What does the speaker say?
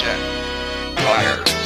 fire.